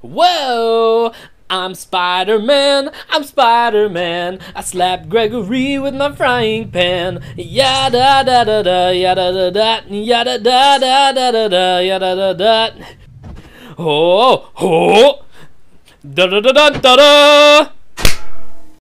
Whoa! I'm Spider Man, I'm Spider Man. I slapped Gregory with my frying pan. Yada da da da, yada da da, yada da da da da da, yada da da. Oh, oh, da da da da da da.